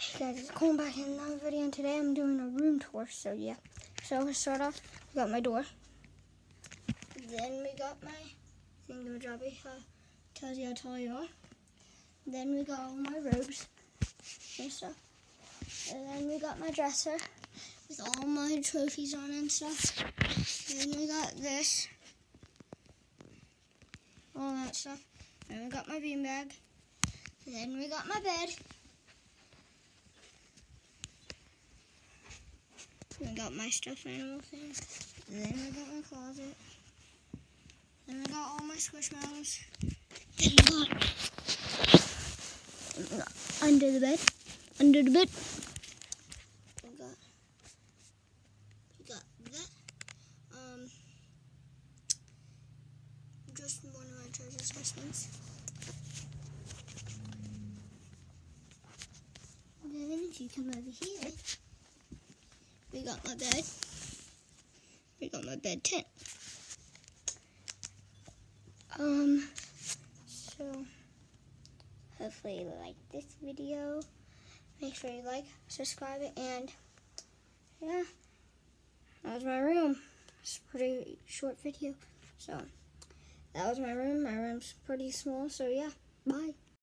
Guys, it's Colin back in another video, and today I'm doing a room tour. So yeah, so to start off, we got my door. Then we got my thingamajobby, uh, tells you how tall you are. Then we got all my robes and stuff. And then we got my dresser with all my trophies on and stuff. Then we got this, all that stuff. Then we got my beanbag. Then we got my bed. Got my stuffed animal thing. Then I got my closet. Then I got all my squishmallows. Then I got under the bed. Under the bed. We got we got that. Um just one of my treasure specimens. Then if you come over here we got my bed. We got my bed tent. Um, so hopefully you like this video. Make sure you like, subscribe and yeah, that was my room. It's a pretty short video. So that was my room. My room's pretty small, so yeah, bye.